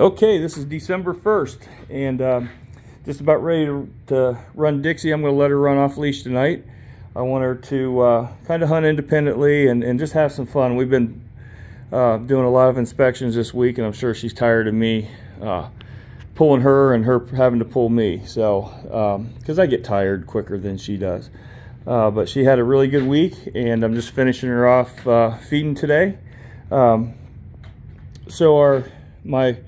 Okay, this is December 1st, and um, just about ready to, to run Dixie. I'm going to let her run off leash tonight. I want her to uh, kind of hunt independently and, and just have some fun. We've been uh, doing a lot of inspections this week, and I'm sure she's tired of me uh, pulling her and her having to pull me. So, because um, I get tired quicker than she does. Uh, but she had a really good week, and I'm just finishing her off uh, feeding today. Um, so our my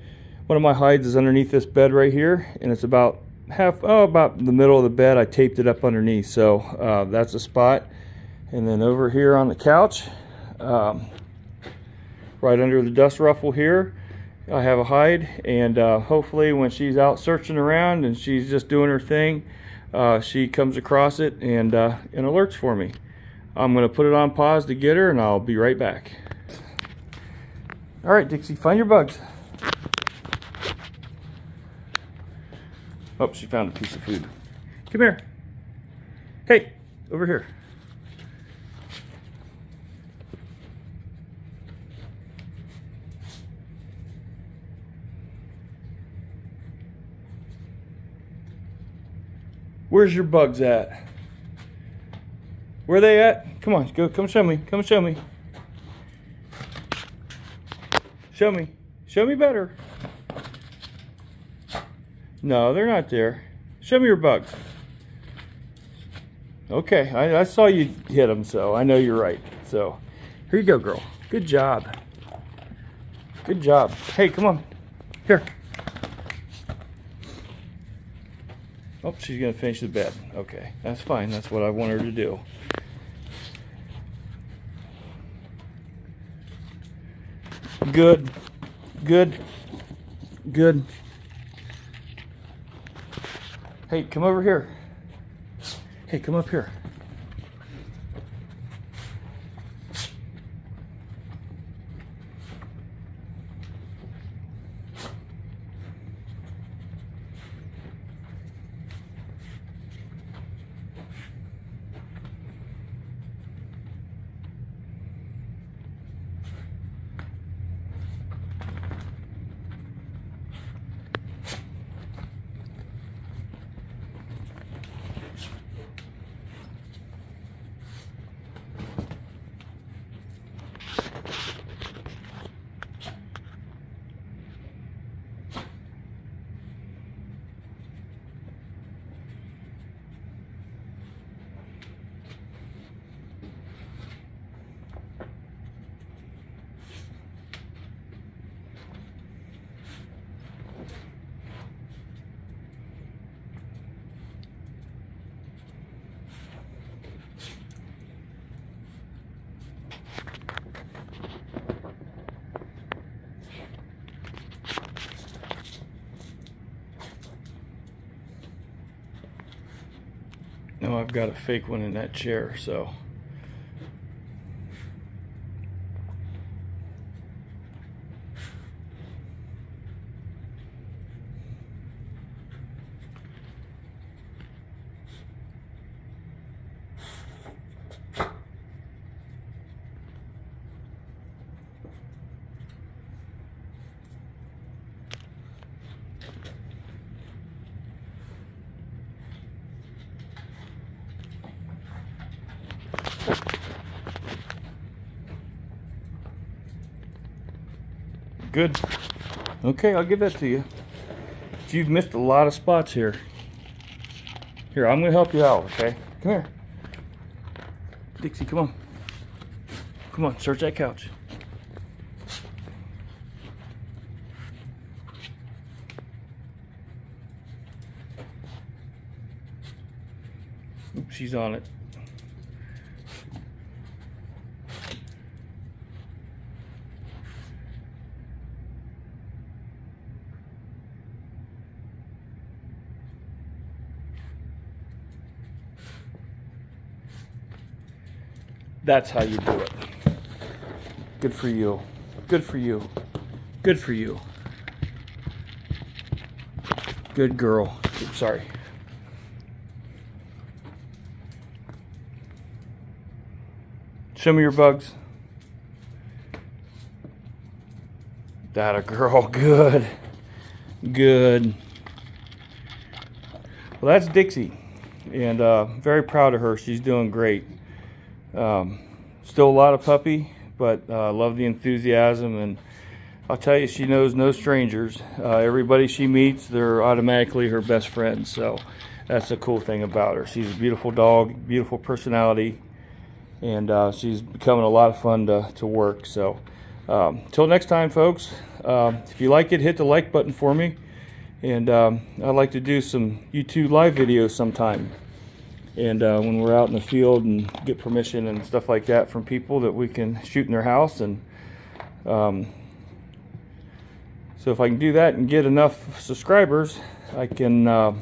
one of my hides is underneath this bed right here, and it's about half, oh, about the middle of the bed. I taped it up underneath, so uh, that's a spot. And then over here on the couch, um, right under the dust ruffle here, I have a hide, and uh, hopefully when she's out searching around and she's just doing her thing, uh, she comes across it and, uh, and alerts for me. I'm going to put it on pause to get her, and I'll be right back. All right, Dixie, find your bugs. Oh, she found a piece of food. Come here. Hey, over here. Where's your bugs at? Where they at? Come on, go, come show me. Come show me. Show me. Show me better. No, they're not there. Show me your bugs. Okay, I, I, saw you hit them, so I know you're right. So, here you go, girl. Good job. Good job. Hey, come on. Here. Oh, she's going to finish the bed. Okay, that's fine. That's what I want her to do. Good. Good. Good. Hey, come over here. Hey, come up here. No, I've got a fake one in that chair, so. Good. Okay, I'll give that to you. You've missed a lot of spots here. Here, I'm to help you out, okay? Come here. Dixie, come on. Come on, search that couch. Oops, she's on it. That's how you do it. Good for you. Good for you. Good for you. Good girl. Oops, sorry. Show me your bugs. That a girl. Good. Good. Well, that's Dixie, and uh, very proud of her. She's doing great. Um, still a lot of puppy, but uh, love the enthusiasm, and I'll tell you, she knows no strangers. Uh, everybody she meets, they're automatically her best friends. So that's a cool thing about her. She's a beautiful dog, beautiful personality, and uh, she's becoming a lot of fun to, to work. So um, till next time, folks. Um, if you like it, hit the like button for me. And um, I'd like to do some YouTube live videos sometime. And uh, when we're out in the field and get permission and stuff like that from people that we can shoot in their house. And um, so if I can do that and get enough subscribers, I can uh,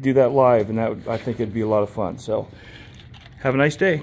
do that live. And that would, I think it'd be a lot of fun. So have a nice day.